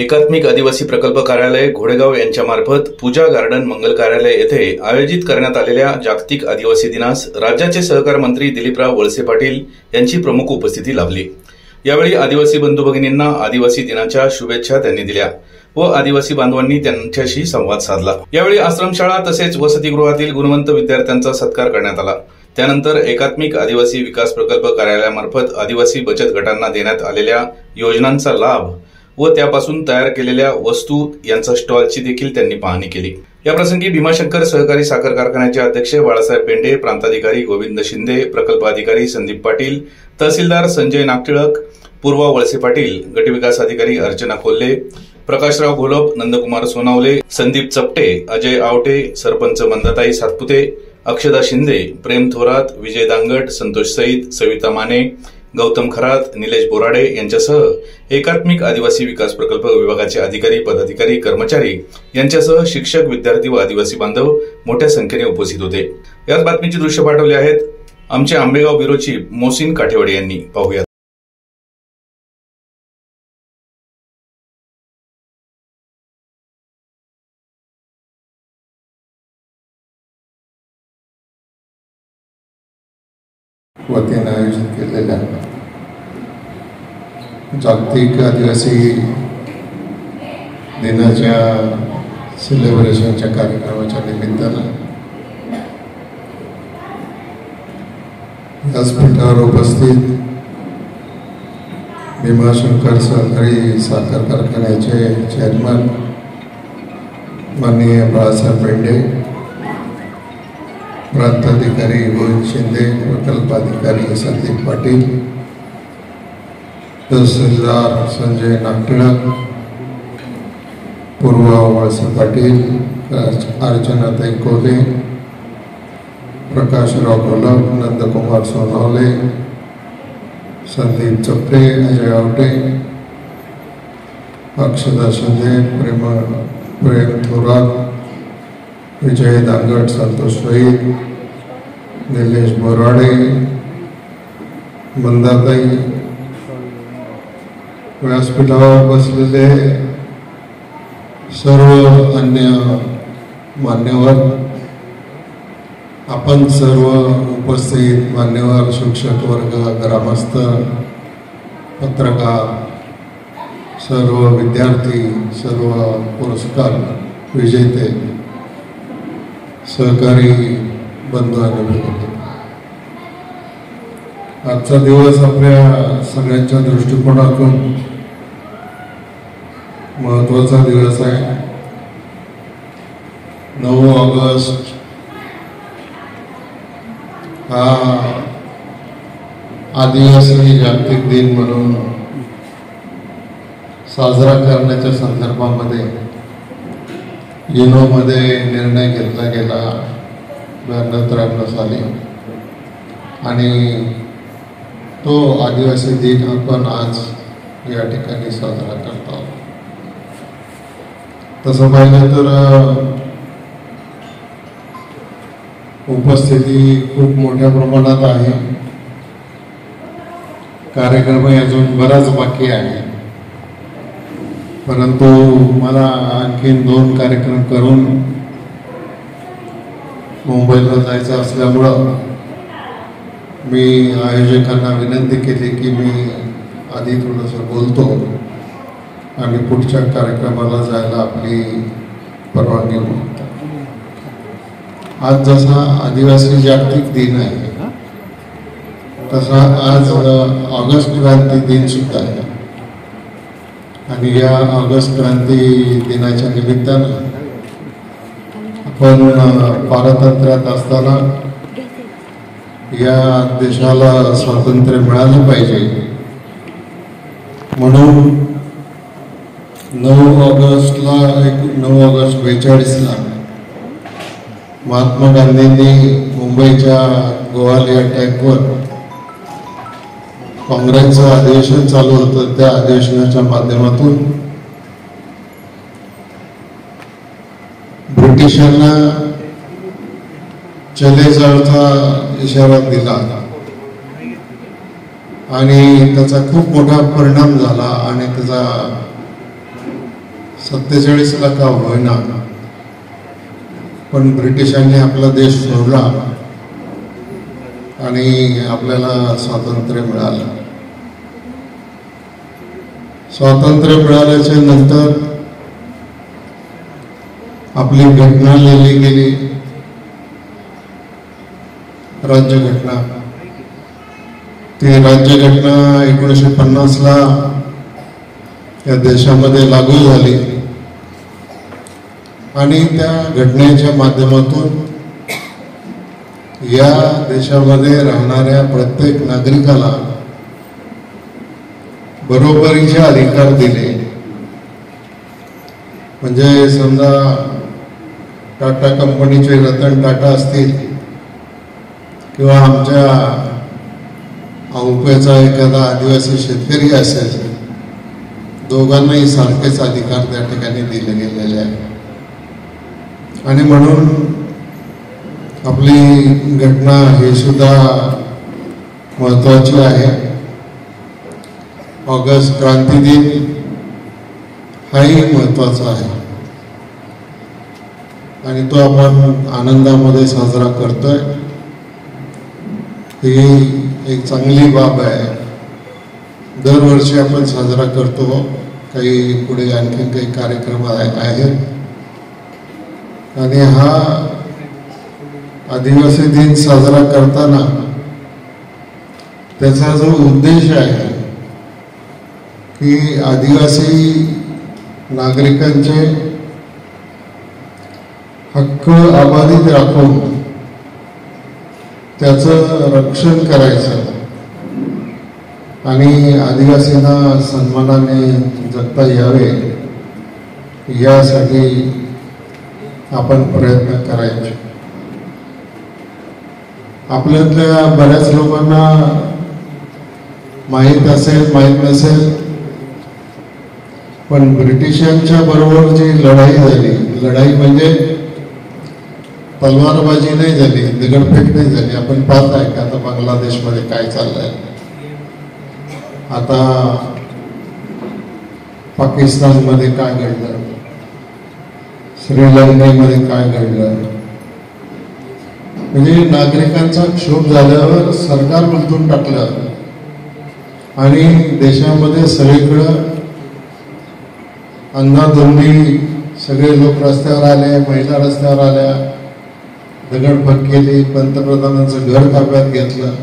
एकात्मिक आदिवासी प्रकल्प कार्यालय घोडेगाव यांच्या मार्फत पूजा गार्डन मंगल कार्यालय येथे आयोजित करण्यात आलेल्या जागतिक आदिवासी दिनास राज्याचे सहकार मंत्री दिलीपराव वळसे पाटील यांची प्रमुख उपस्थिती लाभली. यावेळी आदिवासी बंधू भगिनींना आदिवासी दिनाच्या शुभेच्छा त्यांनी दिल्या व आदिवासी बांधवांनी त्यांच्याशी संवाद साधला. यावेळी आश्रमशाळा तसेच वसतिगृहातील गुणवंत विद्यार्थ्यांचा सत्कार करण्यात आला. त्यानंतर एकात्मिक आदिवासी विकास प्रकल्प कार्यालयामार्फत आदिवासी बचत गटांना देण्यात आलेल्या योजनांचा लाभ व त्यापासून तयार केलेल्या वस्तू यांचा स्टॉलची देखील त्यांनी पाहणी केली. याप्रसंगी भीमाशंकर सहकारी साखर कारखान्याचे अध्यक्ष बाळासाहेब बेंडे प्रांताधिकारी गोविंद शिंदे प्रकल्प अधिकारी संदीप पाटील तहसीलदार संजय नागटिळक पूर्वा वळसे पाटील गटविकास अधिकारी अर्चना कोल्हे प्रकाशराव घोलप नंदकुमार सोनावले संदीप चपटे अजय आवटे सरपंच मंदाताई सातपुते अक्षदा शिंदे प्रेम थोरात विजय दांगट संतोष सईद सविता माने गौतम खरात निलेश बोराडे यांच्यासह एकात्मिक आदिवासी विकास प्रकल्प विभागाचे अधिकारी पदाधिकारी कर्मचारी यांच्यासह शिक्षक विद्यार्थी व आदिवासी बांधव मोठ्या संख्येने उपस्थित होते. याच बातमीची दृश्य पाठवले आहेत आमचे आंबेगाव ब्युरो मोसिन काठेवाडे यांनी. पाहूया वतीनं आयोजित केलेल्या जागतिक आदिवासी दिनाच्या सेलिब्रेशनच्या कार्यक्रमाच्या निमित्तानं व्यासपीठावर उपस्थित भीमाशंकर सहकारी साखर कारखान्याचे चेअरमन माननीय बाळासाहेब पेंडे प्रांताधिकारी गोविंद शिंदे, प्रकल्पाधिकारी संदीप पाटील, तहसीलदार संजय नागटिळक, पूर्वा वळसे पाटील अर्चनाताई कोले, प्रकाशराव घोलप नंदकुमार सोनवले, संदीप चपटे अजय आवटे, अक्षदा शिंदे, प्रेम प्रेम थोरात विजय दांगट संतोष शहीद निलेश बोराडे मंदाताई व्यासपीठावर बसलेले सर्व अन्य मान्यवर आपण सर्व उपस्थित मान्यवर शिक्षक वर्ग ग्रामस्थ पत्रकार सर्व विद्यार्थी सर्व पुरस्कार विजेते सहकारी बंधू आणि आजचा दिवस आपल्या सगळ्यांच्या दृष्टिकोनातून महत्त्वाचा दिवस आहे. नऊ ऑगस्ट हा आदिवासी जागतिक दिन म्हणून साजरा करण्याच्या संदर्भामध्ये युनोमध्ये निर्णय घेतला गेला ब्याण्णव त्र्याण्णव साली. आणि तो आदिवासी दिन आपण आज या ठिकाणी साजरा करतो तसं पाहिलं तर उपस्थिती खूप मोठ्या प्रमाणात आहे. कार्यक्रम अजून बराच बाकी आहे. परंतु मला आणखीन दोन कार्यक्रम करून मुंबईला जायचं असल्यामुळं मी आयोजकांना विनंती केली की मी आधी थोडंसं बोलतो. आणि पुढच्या कार्यक्रमाला जायला आपली परवानगी मागतो. आज जसा आदिवासी जागतिक दिन आहे तसा आज ऑगस्ट क्रांती दिन सुद्धा आहे. आणि या ऑगस्ट क्रांती दिनाच्या निमित्तानं आपण पारतंत्र्यात असताना या देशाला स्वातंत्र्य मिळालं पाहिजे. म्हणून नऊ ऑगस्टला एक नऊ ऑगस्ट बेचाळीसला महात्मा गांधींनी मुंबईच्या गोवालिया टँकवर काँग्रेसचं अधिवेशन चालू होतं त्या अधिवेशनाच्या माध्यमातून ब्रिटिशांना चले जाळचा इशारा दिला. आणि त्याचा खूप मोठा परिणाम झाला आणि त्याचा सत्तेचाळीसला का होईना. पण ब्रिटिशांनी आपला देश सोडला. आणि आपल्याला स्वातंत्र्य मिळालं. स्वातंत्र्य मिळाल्याच्या नंतर आपली घटना लिहिली गेली. राज्यघटना. ती राज्यघटना एकोणीसशे पन्नासला या देशामध्ये लागू झाली. आणि त्या घटनेच्या माध्यमातून या देशामध्ये राहणाऱ्या प्रत्येक नागरिकाला बरोबरीचे अधिकार दिले. म्हणजे समजा टाटा कंपनीचे रतन टाटा असतील किंवा आमच्या औप्याचा एखादा आदिवासी शेतकरी असेल दोघांनाही सारखेच अधिकार त्या ठिकाणी दिले गेलेले आहे आणि म्हणून आपली घटना हे सुद्धा महत्वाची आहे. ऑगस्ट क्रांती दिन हाही महत्त्वाचा आहे. आणि तो आपण आनंदामध्ये साजरा करतोय. ही एक चांगली बाब आहे. दरवर्षी आपण साजरा करतो. काही पुढे आणखी काही कार्यक्रम आहेत. आणि हा आदिवासी दिन साजरा करताना त्याचा जो उद्देश आहे की आदिवासी नागरिकांचे हक्क अबाधित राखून त्याचं रक्षण करायचं. आणि आदिवासींना सन्मानाने जगता यावे यासाठी आपण प्रयत्न करायचे. आपल्यातल्या बऱ्याच लोकांना माहीत असेल माहीत नसेल पण ब्रिटिशांच्या बरोबर जी लढाई झाली लढाई म्हणजे तलवारबाजी नाही झाली दगडफेक नाही झाली. आपण पाहत आहे का आता बांगलादेशमध्ये काय चाललंय? आता पाकिस्तानमध्ये काय घडलं? श्रीलंकेमध्ये काय घडलं? म्हणजे नागरिकांचा क्षोभ झाल्यावर सरकार बदलून टाकलं. आणि देशामध्ये सगळीकडं अंधाधुंदी सगळे लोक रस्त्यावर आले महिला रस्त्यावर आल्या दगडफट केली पंतप्रधानांचं घर ताब्यात घेतलं.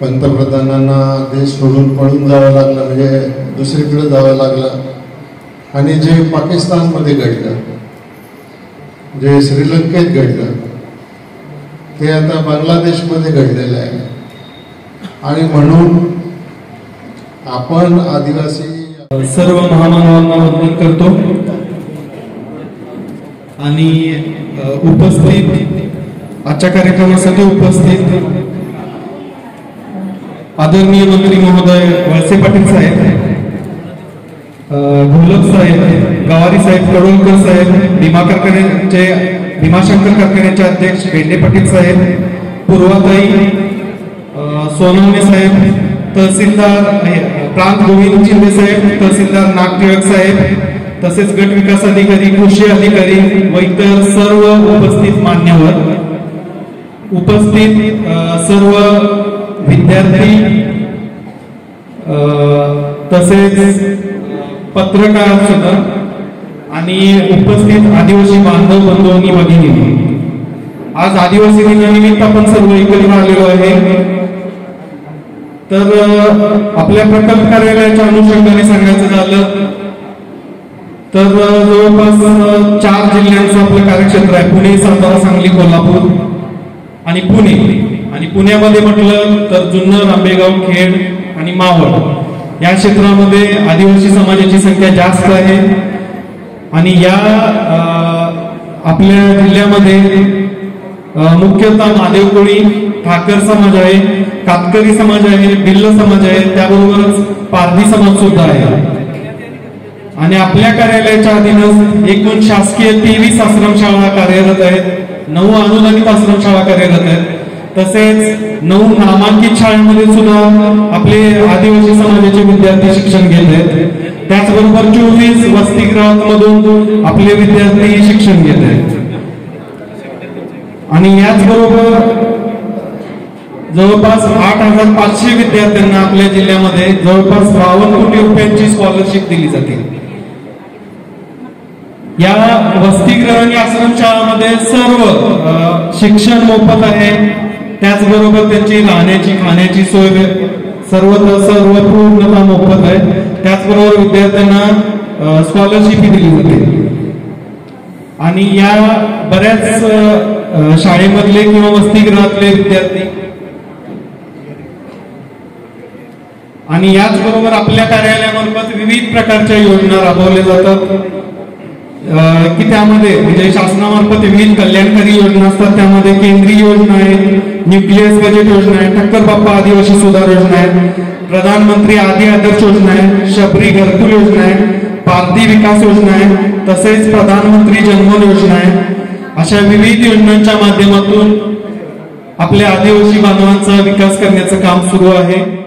पंतप्रधानांना देश सोडून पळून जावं लागलं म्हणजे दुसरीकडे जावं लागलं. आणि जे पाकिस्तानमध्ये घडलं जे श्रीलंकेत घडलं हे आता बांगलादेशमध्ये घडलेलं आहे. आणि म्हणून आपण आदिवासी सर्व महामानवांना वंदन करतो. आणि उपस्थित आजच्या कार्यक्रमासाठी उपस्थित आदरणीय मंत्री महोदय वळसे पाटील साहेब अ, घोलप साहेब गवारी साहेब कडोलकर साहेब भीमा भीमाशंकर कारखान्याचे अध्यक्ष भेंडे पाटील साहेब पूर्वाताई सोनवणे साहेब तहसीलदार प्रांत गोविंद शिंदे साहेब तहसीलदार नागटिळक साहेब तसेच गट विकास अधिकारी कृषी अधिकारी व इतर सर्व उपस्थित मान्यवर उपस्थित सर्व विद्यार्थी तसेच पत्रकार सुद्धा आणि उपस्थित आदिवासी बांधव बंधू भगिनी आज आदिवासी दिनानिमित्त आपण सर्व एकत्र आलेलो आहे. तर आपल्या प्रकल्प कार्यालयाच्या अनुषंगाने सांगायचं झालं तर जवळपास चार जिल्ह्यांचं आपलं कार्यक्षेत्र आहे. पुणे सातारा सांगली कोल्हापूर आणि पुणे. आणि पुण्यामध्ये म्हटलं तर जुन्नर आंबेगाव खेड आणि मावळ या क्षेत्रामध्ये आदिवासी समाजाची संख्या जास्त आहे. आणि या आपल्या जिल्ह्यामध्ये मुख्यतः महादेव कोळी ठाकर समाज आहे कातकरी समाज आहे भिल्ल समाज आहे त्याबरोबरच पारधी समाज सुद्धा आहे. आणि आपल्या कार्यालयाच्या अधीनच एकूण शासकीय तेवीस आश्रमशाळा कार्यरत आहेत नऊ अनुदानित आश्रमशाळा कार्यरत आहेत. तसेच नऊ नामांकित शाळांमध्ये सुद्धा आपले आदिवासी समाजाचे विद्यार्थी शिक्षण घेत आहेत. त्याचबरोबर चोवीस वसतिगृहांमधून आपले विद्यार्थी शिक्षण घेत आहेत. आणि याचबरोबर जवळपास आठ हजार पाचशे विद्यार्थ्यांना आपल्या जिल्ह्यामध्ये जवळपास बावन्न कोटी रुपयांची स्कॉलरशिप दिली जाते. या वसतिगृह आणि आश्रमशाळामध्ये सर्व शिक्षण मोफत आहे. त्याचबरोबर त्यांची राहण्याची खाण्याची सोय सर्व सर्व पूर्णतः मोफत आहे. त्याचबरोबर विद्यार्थ्यांना स्कॉलरशिप दिली जाते आणि या बऱ्याच शाळेमधले किंवा वसतिगृहातले विद्यार्थी. आणि याचबरोबर आपल्या कार्यालयामार्फत विविध प्रकारच्या योजना राबवल्या जातात. की त्यामध्ये म्हणजे शासनामार्फत विविध कल्याणकारी योजना असतात. त्यामध्ये केंद्रीय योजना आहेत. न्यूक्लियस बजेट योजना आहे? ठक्कर बाप्पा आदिवासी सुधार योजना आहे. प्रधानमंत्री आदी आदर्श योजना आहे. शबरी घरकुल योजना आहे. पारधी विकास योजना आहे. तसेच प्रधानमंत्री जनधन योजना आहे. अशा विविध योजनांच्या माध्यमातून आपल्या आदिवासी बांधवांचा विकास करण्याचं काम सुरू आहे.